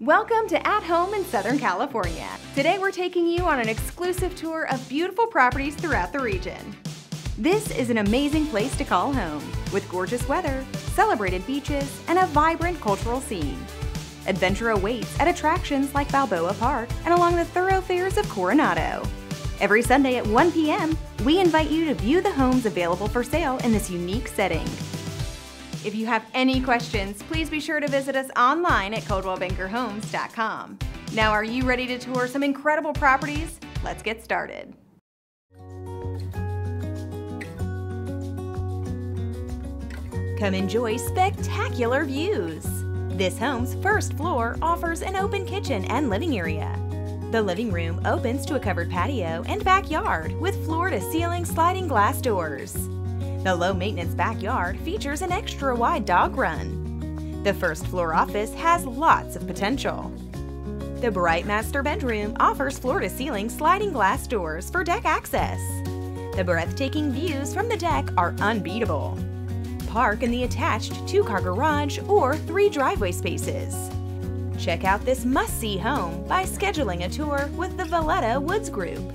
Welcome to At Home in Southern California. Today we're taking you on an exclusive tour of beautiful properties throughout the region. This is an amazing place to call home, with gorgeous weather, celebrated beaches, and a vibrant cultural scene. Adventure awaits at attractions like Balboa Park and along the thoroughfares of Coronado. Every Sunday at 1 p.m., we invite you to view the homes available for sale in this unique setting. If you have any questions, please be sure to visit us online at coldwellbankerhomes.com. Now, are you ready to tour some incredible properties? Let's get started. Come enjoy spectacular views. This home's first floor offers an open kitchen and living area. The living room opens to a covered patio and backyard with floor to ceiling sliding glass doors. The low maintenance backyard features an extra wide dog run. The first floor office has lots of potential. The bright master bedroom offers floor to ceiling sliding glass doors for deck access. The breathtaking views from the deck are unbeatable. Park in the attached two car garage or three driveway spaces. Check out this must see home by scheduling a tour with the Valletta Woods Group.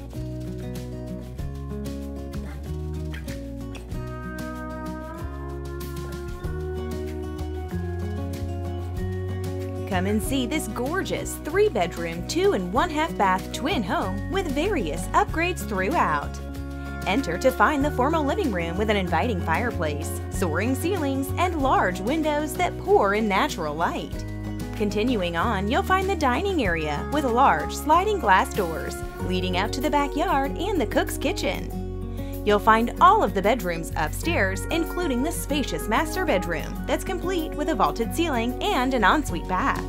Come and see this gorgeous three bedroom, two and one half bath twin home with various upgrades throughout. Enter to find the formal living room with an inviting fireplace, soaring ceilings, and large windows that pour in natural light. Continuing on, you'll find the dining area with large sliding glass doors leading out to the backyard and the cook's kitchen. You'll find all of the bedrooms upstairs, including the spacious master bedroom that's complete with a vaulted ceiling and an ensuite bath.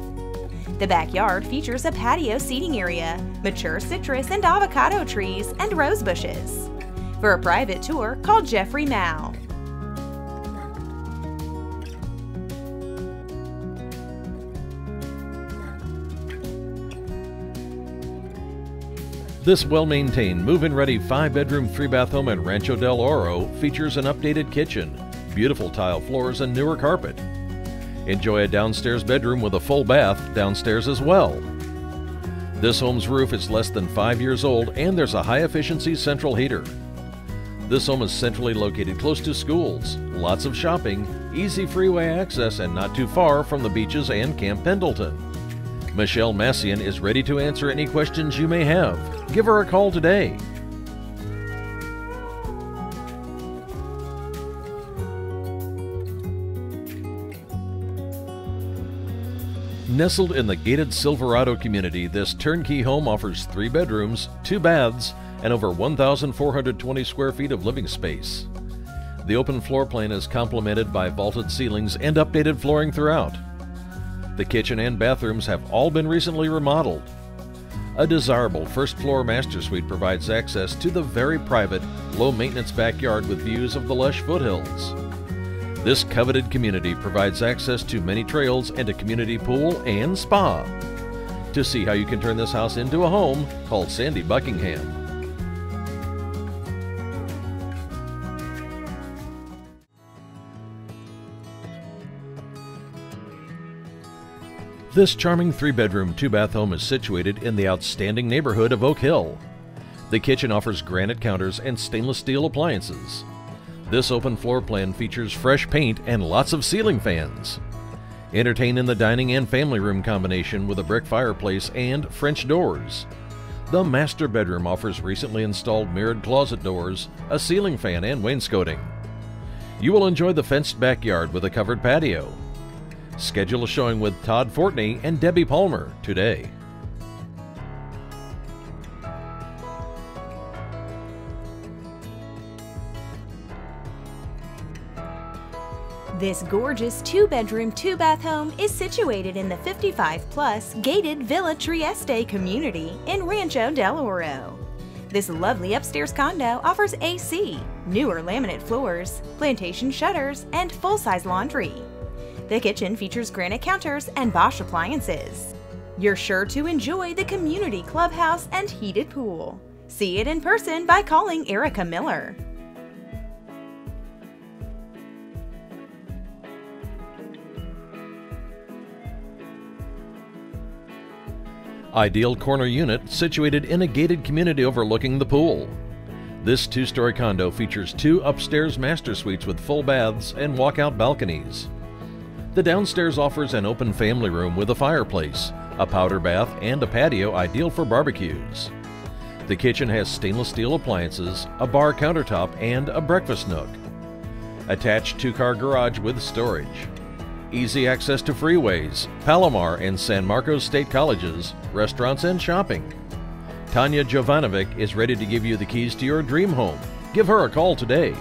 The backyard features a patio seating area, mature citrus and avocado trees, and rose bushes. For a private tour, call Jeffrey Mao. This well maintained, move in ready 5 bedroom, 3 bath home in Rancho del Oro features an updated kitchen, beautiful tile floors, and newer carpet. Enjoy a downstairs bedroom with a full bath downstairs as well. This home's roof is less than 5 years old and there's a high efficiency central heater. This home is centrally located close to schools, lots of shopping, easy freeway access, and not too far from the beaches and Camp Pendleton. Michelle Massian is ready to answer any questions you may have. Give her a call today. Nestled in the gated Silverado community, this turnkey home offers three bedrooms, two baths, and over 1,420 square feet of living space. The open floor plan is complemented by vaulted ceilings and updated flooring throughout. The kitchen and bathrooms have all been recently remodeled. A desirable first floor master suite provides access to the very private, low maintenance backyard with views of the lush foothills. This coveted community provides access to many trails and a community pool and spa. To see how you can turn this house into a home, call Sandy Buckingham. This charming three bedroom, two bath home is situated in the outstanding neighborhood of Oak Hill. The kitchen offers granite counters and stainless steel appliances. This open floor plan features fresh paint and lots of ceiling fans. Entertain in the dining and family room combination with a brick fireplace and French doors. The master bedroom offers recently installed mirrored closet doors, a ceiling fan, and wainscoting. You will enjoy the fenced backyard with a covered patio. Schedule a showing with Todd Fortney and Debbie Palmer today. This gorgeous two bedroom, two bath home is situated in the 55 plus gated Villa Trieste community in Rancho del Oro. This lovely upstairs condo offers AC, newer laminate floors, plantation shutters, and full size laundry. The kitchen features granite counters and Bosch appliances. You're sure to enjoy the community clubhouse and heated pool. See it in person by calling Erica Miller. Ideal corner unit situated in a gated community overlooking the pool. This two story condo features two upstairs master suites with full baths and walkout balconies. The downstairs offers an open family room with a fireplace, a powder bath, and a patio ideal for barbecues. The kitchen has stainless steel appliances, a bar countertop, and a breakfast nook. Attached two car garage with storage. Easy access to freeways, Palomar and San Marcos State Colleges, restaurants, and shopping. Tanya Jovanovic is ready to give you the keys to your dream home. Give her a call today.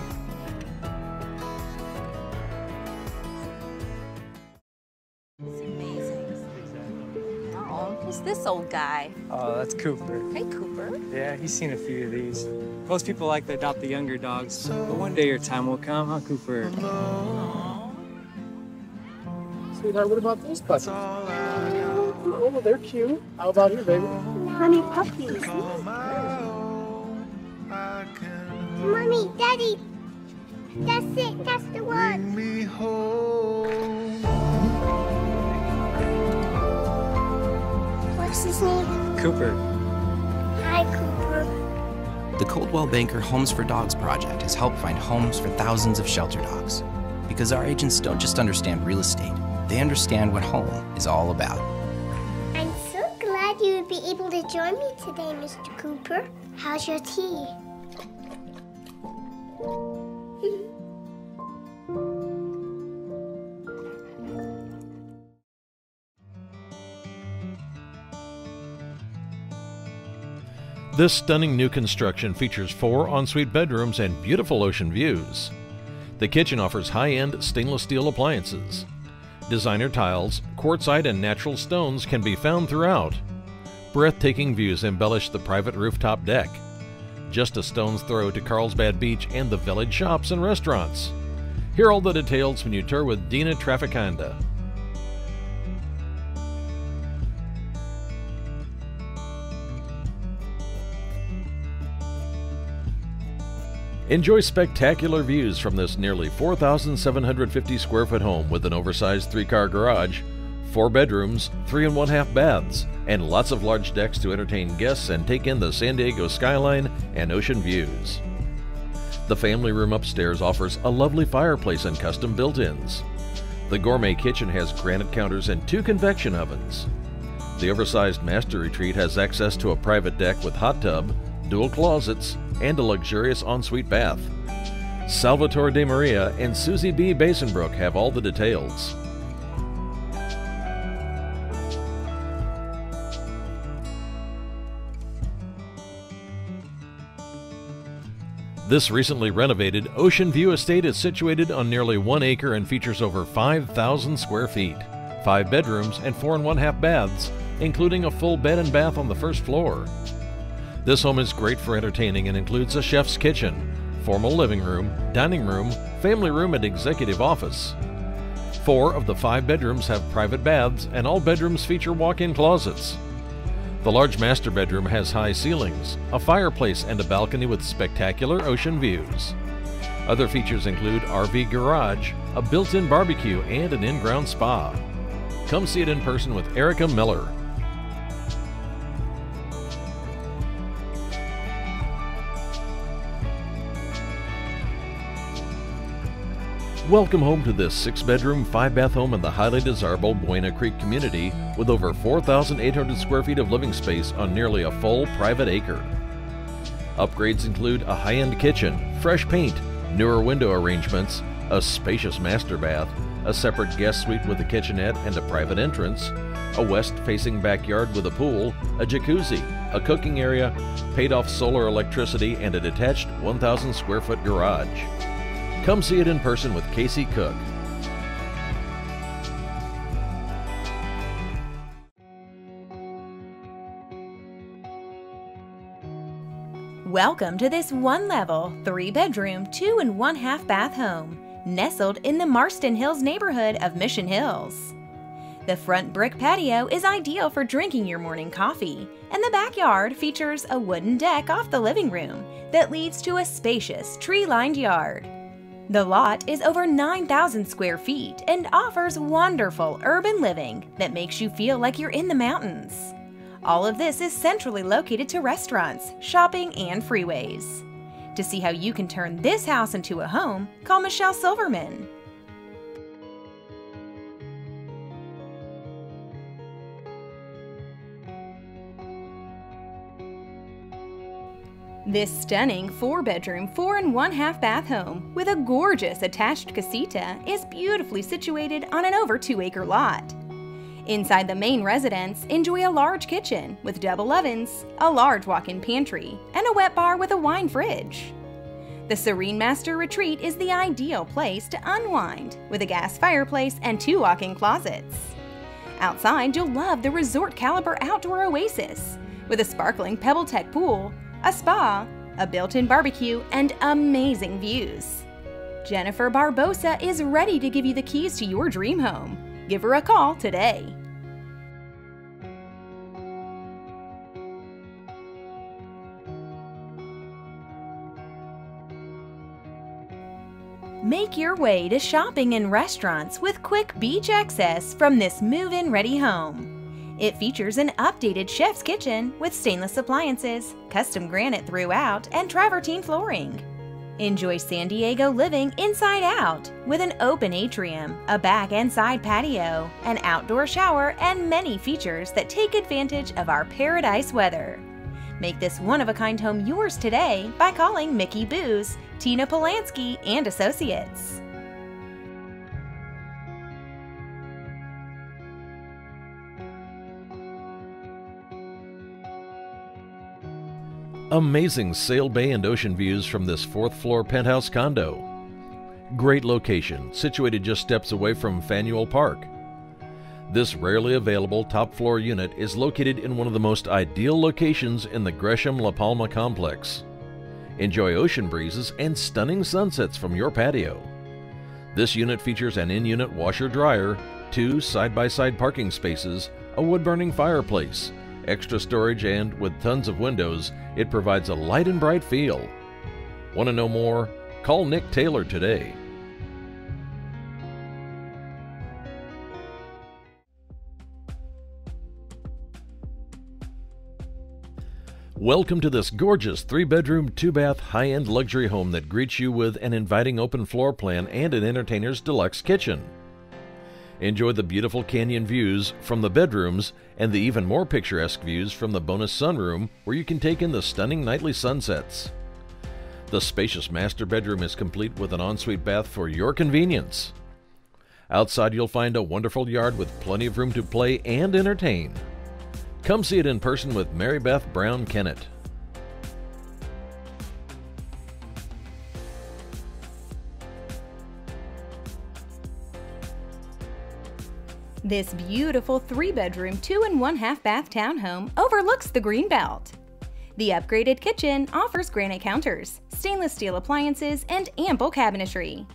Cooper. Hey, Cooper. Yeah, he's seen a few of these. Most people like to adopt the younger dogs, but one day your time will come, huh, Cooper? Sweetheart, what about these puppies? Oh, they're cute. How about you, baby? Honey puppies. Mommy, Daddy. That's it. That's the one. What's his name? Cooper. The Coldwell Banker Homes for Dogs project has helped find homes for thousands of shelter dogs. Because our agents don't just understand real estate, they understand what home is all about. I'm so glad you would be able to join me today, Mr. Cooper. How's your tea? This stunning new construction features four ensuite bedrooms and beautiful ocean views. The kitchen offers high end stainless steel appliances. Designer tiles, quartzite, and natural stones can be found throughout. Breathtaking views embellish the private rooftop deck. Just a stone's throw to Carlsbad Beach and the village shops and restaurants. Hear all the details when you tour with Dina Traficanda. Enjoy spectacular views from this nearly 4,750 square foot home with an oversized three car garage, four bedrooms, three and one half baths, and lots of large decks to entertain guests and take in the San Diego skyline and ocean views. The family room upstairs offers a lovely fireplace and custom built ins. The gourmet kitchen has granite counters and two convection ovens. The oversized master retreat has access to a private deck with hot tub, dual closets, and a luxurious ensuite bath. Salvatore De Maria and Susie B. Basenbrook have all the details. This recently renovated Ocean View Estate is situated on nearly one acre and features over 5,000 square feet, five bedrooms, and four and one half baths, including a full bed and bath on the first floor. This home is great for entertaining and includes a chef's kitchen, formal living room, dining room, family room, and executive office. Four of the five bedrooms have private baths, and all bedrooms feature walk in closets. The large master bedroom has high ceilings, a fireplace, and a balcony with spectacular ocean views. Other features include RV garage, a built in barbecue, and an in ground spa. Come see it in person with Erica Miller. Welcome home to this six bedroom, five bath home in the highly desirable Buena Creek community with over 4,800 square feet of living space on nearly a full private acre. Upgrades include a high end kitchen, fresh paint, newer window arrangements, a spacious master bath, a separate guest suite with a kitchenette and a private entrance, a west facing backyard with a pool, a jacuzzi, a cooking area, paid off solar electricity, and a detached 1,000 square foot garage. Come see it in person with Casey Cook. Welcome to this one level, three bedroom, two and one half bath home, nestled in the Marston Hills neighborhood of Mission Hills. The front brick patio is ideal for drinking your morning coffee, and the backyard features a wooden deck off the living room that leads to a spacious, tree lined yard. The lot is over 9,000 square feet and offers wonderful urban living that makes you feel like you're in the mountains. All of this is centrally located to restaurants, shopping, and freeways. To see how you can turn this house into a home, call Michelle Silverman. This stunning four bedroom, four and one half bath home with a gorgeous attached casita is beautifully situated on an over two acre lot. Inside the main residence, enjoy a large kitchen with double ovens, a large walk in pantry, and a wet bar with a wine fridge. The Serene Master Retreat is the ideal place to unwind with a gas fireplace and two walk in closets. Outside, you'll love the resort caliber outdoor oasis with a sparkling PebbleTec pool a spa, a built-in barbecue, and amazing views. Jennifer Barbosa is ready to give you the keys to your dream home. Give her a call today. Make your way to shopping and restaurants with quick beach access from this move-in ready home. It features an updated chef's kitchen with stainless appliances, custom granite throughout, and travertine flooring. Enjoy San Diego living inside out with an open atrium, a back and side patio, an outdoor shower, and many features that take advantage of our paradise weather. Make this one-of-a-kind home yours today by calling Mickey Booz, Tina Polanski, and Associates. Amazing sail bay and ocean views from this fourth floor penthouse condo. Great location, situated just steps away from Fanuel Park. This rarely available top floor unit is located in one of the most ideal locations in the Gresham La Palma complex. Enjoy ocean breezes and stunning sunsets from your patio. This unit features an in unit washer dryer, two side by side parking spaces, a wood burning fireplace, extra storage, and with tons of windows, it provides a light and bright feel. Want to know more? Call Nick Taylor today. Welcome to this gorgeous three bedroom, two bath, high end luxury home that greets you with an inviting open floor plan and an entertainer's deluxe kitchen. Enjoy the beautiful canyon views from the bedrooms and the even more picturesque views from the bonus sunroom where you can take in the stunning nightly sunsets. The spacious master bedroom is complete with an ensuite bath for your convenience. Outside you'll find a wonderful yard with plenty of room to play and entertain. Come see it in person with Mary Beth Brown Kennett. This beautiful three bedroom, two and one half bath townhome overlooks the Greenbelt. The upgraded kitchen offers granite counters, stainless steel appliances, and ample cabinetry.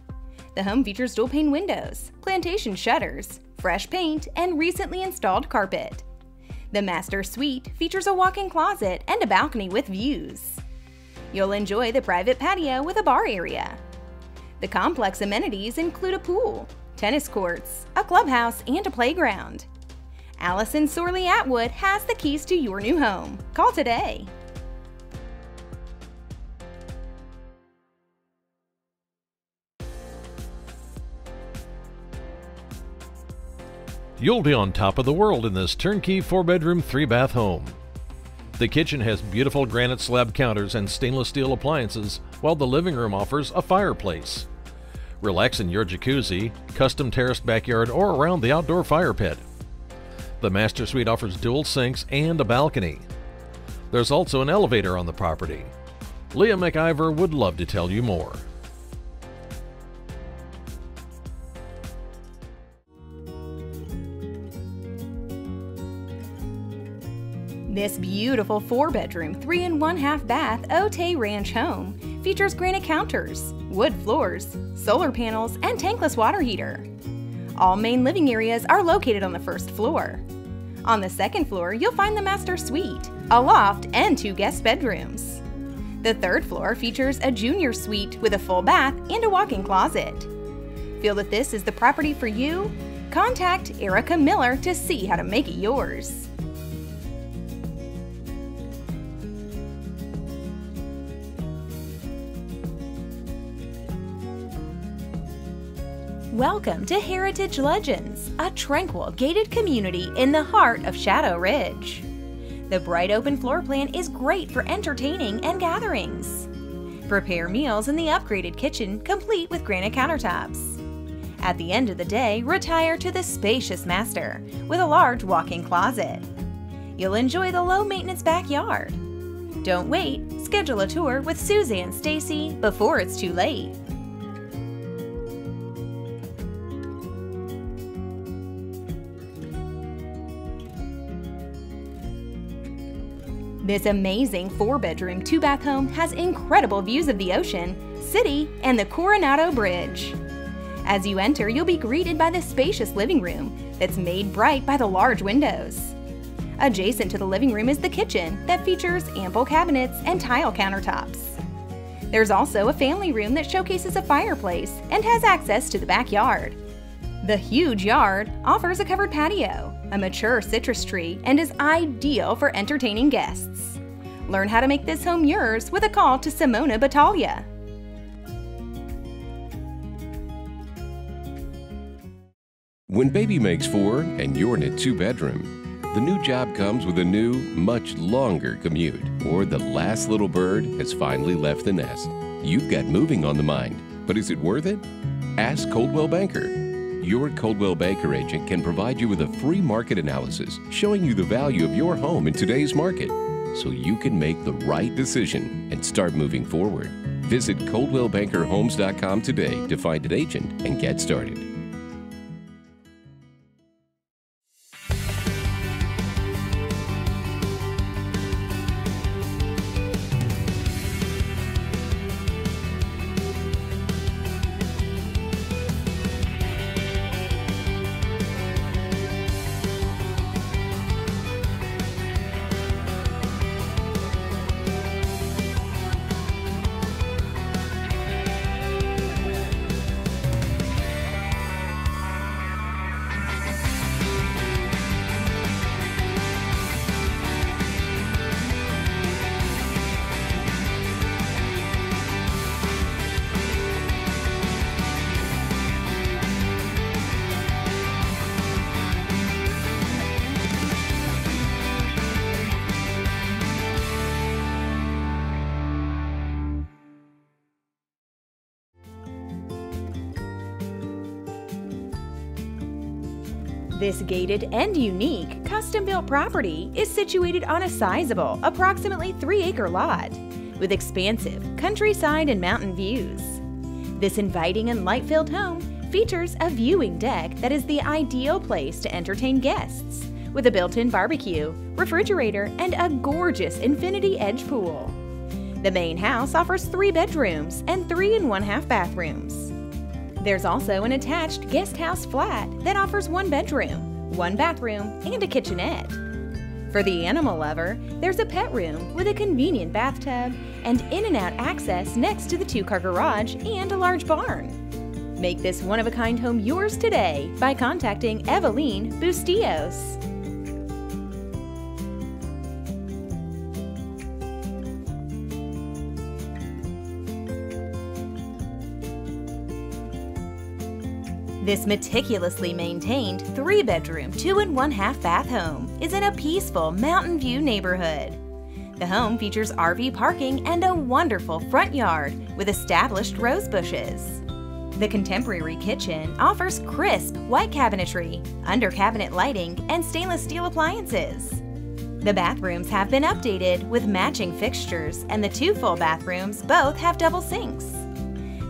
The home features dual pane windows, plantation shutters, fresh paint, and recently installed carpet. The master suite features a walk-in closet and a balcony with views. You'll enjoy the private patio with a bar area. The complex amenities include a pool, tennis courts, a clubhouse, and a playground. Allison Sorley Atwood has the keys to your new home. Call today. You'll be on top of the world in this turnkey four bedroom, three bath home. The kitchen has beautiful granite slab counters and stainless steel appliances, while the living room offers a fireplace. Relax in your jacuzzi, custom terraced backyard, or around the outdoor fire pit. The master suite offers dual sinks and a balcony. There's also an elevator on the property. Leah McIver would love to tell you more. This beautiful four bedroom, three and one half bath Otay Ranch home features granite counters, wood floors, solar panels, and tankless water heater. All main living areas are located on the first floor. On the second floor, you'll find the master suite, a loft, and two guest bedrooms. The third floor features a junior suite with a full bath and a walk-in closet. Feel that this is the property for you? Contact Erica Miller to see how to make it yours. Welcome to Heritage Legends, a tranquil gated community in the heart of Shadow Ridge. The bright open floor plan is great for entertaining and gatherings. Prepare meals in the upgraded kitchen complete with granite countertops. At the end of the day, retire to the spacious master with a large walk-in closet. You'll enjoy the low-maintenance backyard. Don't wait, schedule a tour with Suzanne Stacy before it's too late. This amazing four bedroom, two bath home has incredible views of the ocean, city, and the Coronado Bridge. As you enter, you'll be greeted by the spacious living room that's made bright by the large windows. Adjacent to the living room is the kitchen that features ample cabinets and tile countertops. There's also a family room that showcases a fireplace and has access to the backyard. The huge yard offers a covered patio, a mature citrus tree, and is ideal for entertaining guests. Learn how to make this home yours with a call to Simona Battaglia. When baby makes four and you're in a two bedroom, the new job comes with a new, much longer commute, or the last little bird has finally left the nest. You've got moving on the mind, but is it worth it? Ask Coldwell Banker. Your Coldwell Banker agent can provide you with a free market analysis showing you the value of your home in today's market so you can make the right decision and start moving forward. Visit ColdwellBankerHomes.com today to find an agent and get started. This gated and unique custom built property is situated on a sizable, approximately 3 acre lot with expansive countryside and mountain views. This inviting and light filled home features a viewing deck that is the ideal place to entertain guests with a built in barbecue, refrigerator, and a gorgeous infinity edge pool. The main house offers three bedrooms and three and one half bathrooms. There's also an attached guest house flat that offers one bedroom, one bathroom, and a kitchenette. For the animal lover, there's a pet room with a convenient bathtub and in and out access next to the two car garage and a large barn. Make this one of a kind home yours today by contacting Eveline Bustios. This meticulously maintained three bedroom, two and one half bath home is in a peaceful Mountain View neighborhood. The home features RV parking and a wonderful front yard with established rose bushes. The contemporary kitchen offers crisp white cabinetry, under cabinet lighting, and stainless steel appliances. The bathrooms have been updated with matching fixtures, and the two full bathrooms both have double sinks.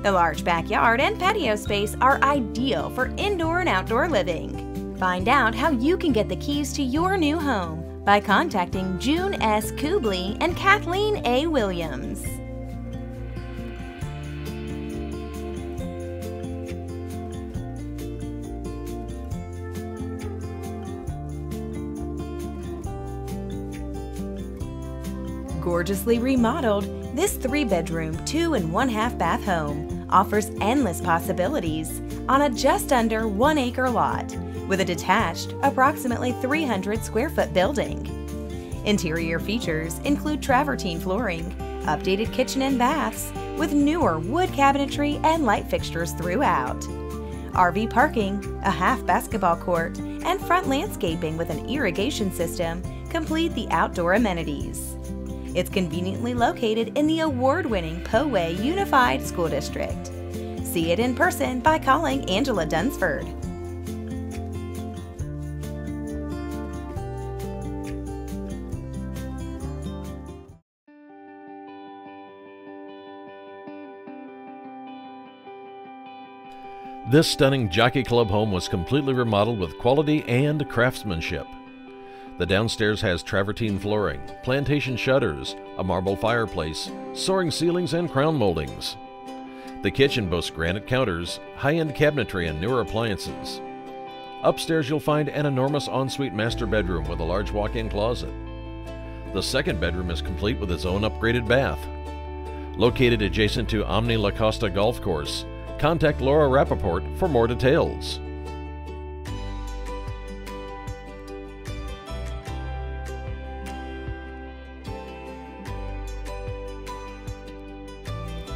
The large backyard and patio space are ideal for indoor and outdoor living. Find out how you can get the keys to your new home by contacting June S. Kubley and Kathleen A. Williams. Gorgeously remodeled, this three bedroom, two and one half bath home offers endless possibilities on a just under one acre lot with a detached, approximately 300 square foot building. Interior features include travertine flooring, updated kitchen and baths, with newer wood cabinetry and light fixtures throughout. RV parking, a half basketball court, and front landscaping with an irrigation system complete the outdoor amenities. It's conveniently located in the award-winning Poway Unified School District. See it in person by calling Angela Dunsford. This stunning Jockey Club home was completely remodeled with quality and craftsmanship. The downstairs has travertine flooring, plantation shutters, a marble fireplace, soaring ceilings, and crown moldings. The kitchen boasts granite counters, high-end cabinetry, and newer appliances. Upstairs you'll find an enormous ensuite master bedroom with a large walk-in closet. The second bedroom is complete with its own upgraded bath. Located adjacent to Omni La Costa Golf Course, contact Laura Rappaport for more details.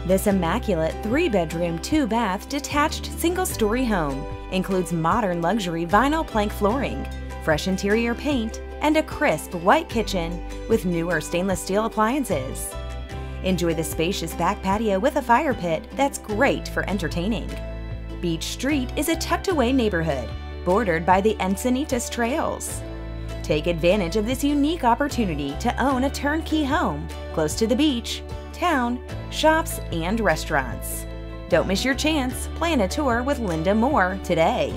This immaculate three bedroom, two bath, detached single story home includes modern luxury vinyl plank flooring, fresh interior paint, and a crisp white kitchen with newer stainless steel appliances. Enjoy the spacious back patio with a fire pit that's great for entertaining. Beach Street is a tucked away neighborhood bordered by the Encinitas trails. Take advantage of this unique opportunity to own a turnkey home close to the beach town, shops, and restaurants. Don't miss your chance. Plan a tour with Linda Moore today.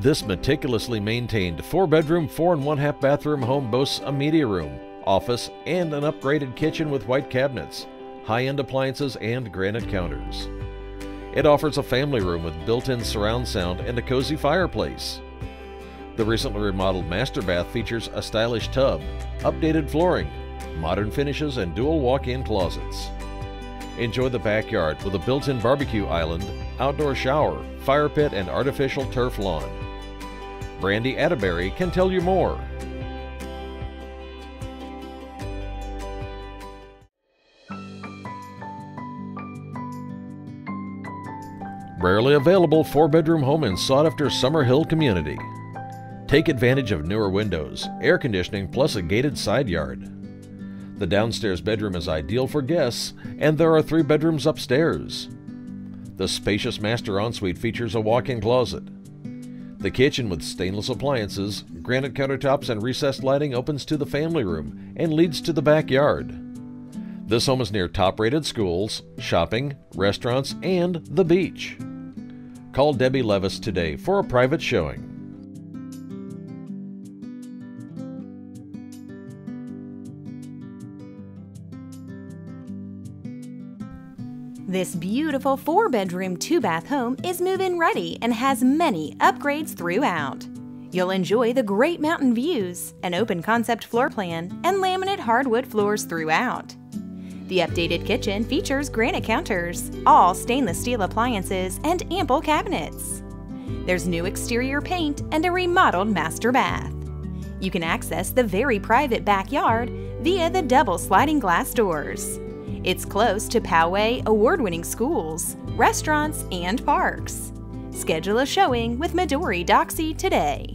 This meticulously maintained four bedroom, four and one half bathroom home boasts a media room, office, and an upgraded kitchen with white cabinets, high end appliances, and granite counters. It offers a family room with built in surround sound and a cozy fireplace. The recently remodeled master bath features a stylish tub, updated flooring, modern finishes, and dual walk in closets. Enjoy the backyard with a built in barbecue island, outdoor shower, fire pit, and artificial turf lawn. Brandy Atterbury can tell you more. Rarely available four bedroom home in sought after Summer Hill community. Take advantage of newer windows, air conditioning, plus a gated side yard. The downstairs bedroom is ideal for guests, and there are three bedrooms upstairs. The spacious master ensuite features a walk in closet. The kitchen with stainless appliances, granite countertops, and recessed lighting opens to the family room and leads to the backyard. This home is near top rated schools, shopping, restaurants, and the beach. Call Debbie Levis today for a private showing. This beautiful four bedroom, two bath home is move in ready and has many upgrades throughout. You'll enjoy the great mountain views, an open concept floor plan, and laminate hardwood floors throughout. The updated kitchen features granite counters, all stainless steel appliances, and ample cabinets. There's new exterior paint and a remodeled master bath. You can access the very private backyard via the double sliding glass doors. It's close to Poway award-winning schools, restaurants, and parks. Schedule a showing with Midori Doxy today.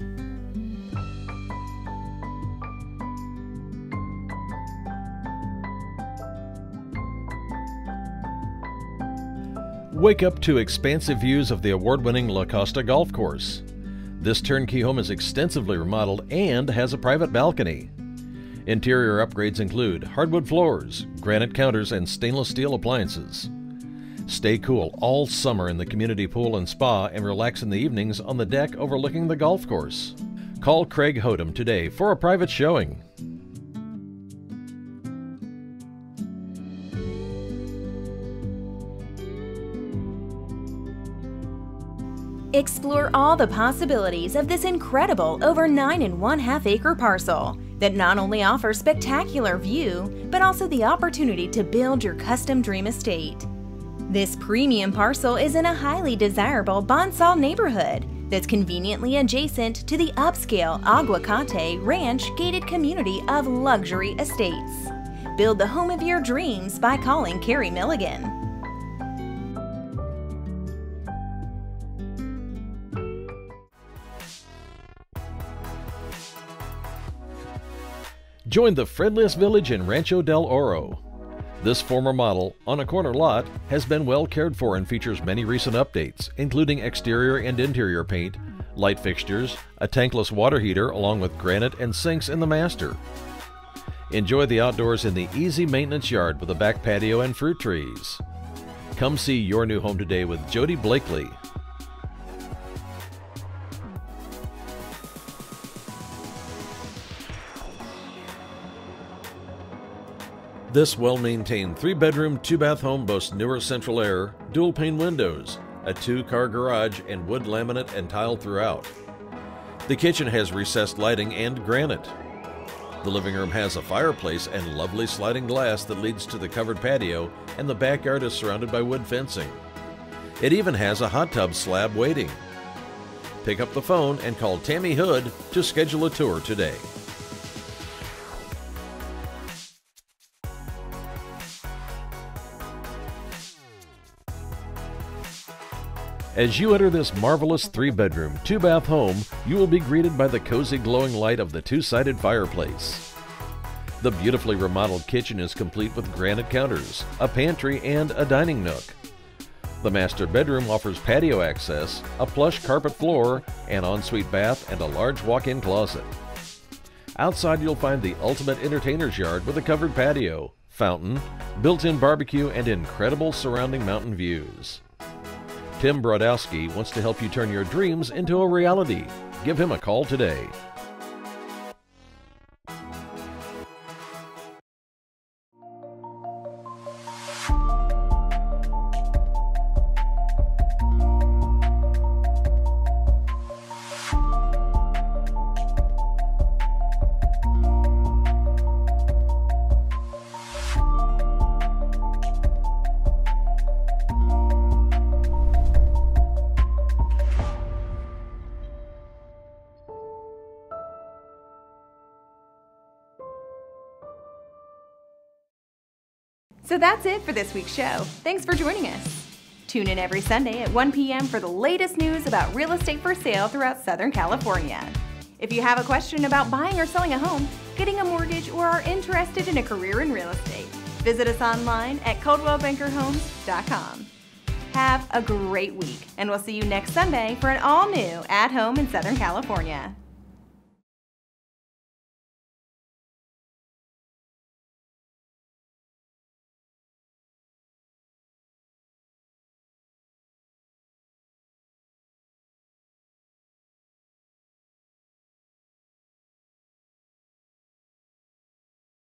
Wake up to expansive views of the award winning La Costa Golf Course. This turnkey home is extensively remodeled and has a private balcony. Interior upgrades include hardwood floors, granite counters, and stainless steel appliances. Stay cool all summer in the community pool and spa and relax in the evenings on the deck overlooking the golf course. Call Craig Hodem today for a private showing. Explore all the possibilities of this incredible over nine and one half acre parcel that not only offers spectacular view, but also the opportunity to build your custom dream estate. This premium parcel is in a highly desirable Bonsall neighborhood, that's conveniently adjacent to the upscale Aguacate Ranch gated community of luxury estates. Build the home of your dreams by calling Carrie Milligan. Join the friendliest village in Rancho del Oro. This former model, on a corner lot, has been well cared for and features many recent updates, including exterior and interior paint, light fixtures, a tankless water heater along with granite and sinks in the master. Enjoy the outdoors in the easy maintenance yard with a back patio and fruit trees. Come see your new home today with Jody Blakely, This well maintained three bedroom, two bath home boasts newer central air, dual pane windows, a two car garage, and wood laminate and tile throughout. The kitchen has recessed lighting and granite. The living room has a fireplace and lovely sliding glass that leads to the covered patio, and the backyard is surrounded by wood fencing. It even has a hot tub slab waiting. Pick up the phone and call Tammy Hood to schedule a tour today. As you enter this marvelous three bedroom, two bath home, you will be greeted by the cozy glowing light of the two sided fireplace. The beautifully remodeled kitchen is complete with granite counters, a pantry, and a dining nook. The master bedroom offers patio access, a plush carpet floor, an ensuite bath, and a large walk in closet. Outside, you'll find the ultimate entertainer's yard with a covered patio, fountain, built in barbecue, and incredible surrounding mountain views. Tim Brodowski wants to help you turn your dreams into a reality. Give him a call today. So that's it for this week's show. Thanks for joining us. Tune in every Sunday at 1 p.m. for the latest news about real estate for sale throughout Southern California. If you have a question about buying or selling a home, getting a mortgage, or are interested in a career in real estate, visit us online at ColdwellBankerHomes.com. Have a great week, and we'll see you next Sunday for an all new At Home in Southern California.